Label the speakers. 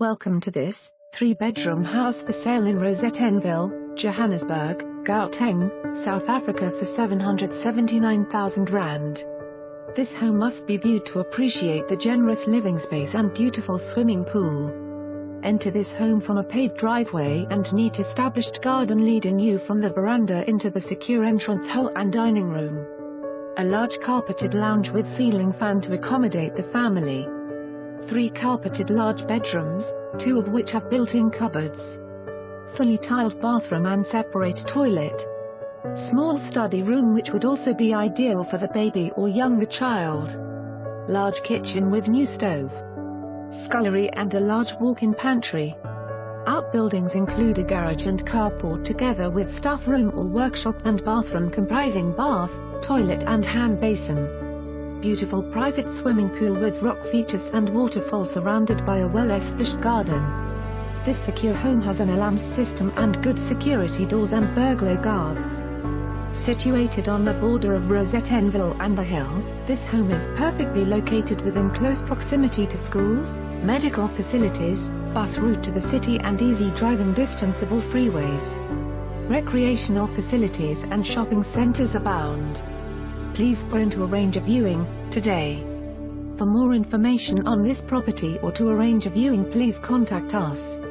Speaker 1: Welcome to this three-bedroom house for sale in Rosettenville, Johannesburg, Gauteng, South Africa for 779,000 rand. This home must be viewed to appreciate the generous living space and beautiful swimming pool. Enter this home from a paved driveway and neat established garden leading you from the veranda into the secure entrance hall and dining room. A large carpeted lounge with ceiling fan to accommodate the family three carpeted large bedrooms, two of which have built-in cupboards. Fully tiled bathroom and separate toilet. Small study room which would also be ideal for the baby or younger child. Large kitchen with new stove. Scullery and a large walk-in pantry. Outbuildings include a garage and carport together with staff room or workshop and bathroom comprising bath, toilet and hand basin beautiful private swimming pool with rock features and waterfall surrounded by a well-established garden. This secure home has an alarm system and good security doors and burglar guards. Situated on the border of Rosettenville and the Hill, this home is perfectly located within close proximity to schools, medical facilities, bus route to the city and easy driving distance of all freeways. Recreational facilities and shopping centers abound please phone to arrange a viewing, today. For more information on this property or to arrange a viewing please contact us.